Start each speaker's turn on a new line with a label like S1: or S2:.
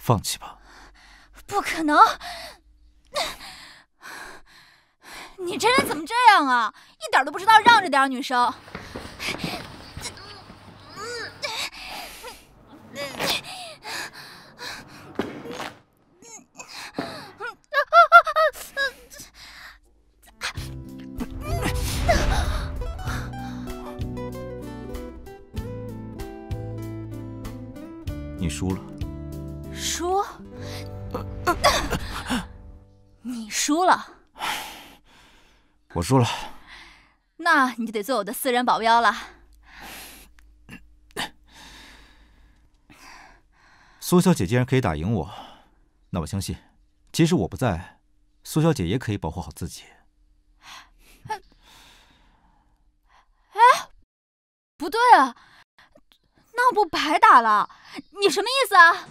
S1: 放弃吧。
S2: 不可能！你这人怎么这样啊？一点都不知道让着点女生。
S1: 你输了。
S2: 输？你输了？
S1: 我输了。
S2: 那你就得做我的私人保镖了。
S1: 苏小姐既然可以打赢我，那我相信，即使我不在，苏小姐也可以保护好自己。
S2: 哎，不对啊，那不白打了？你什么意思啊？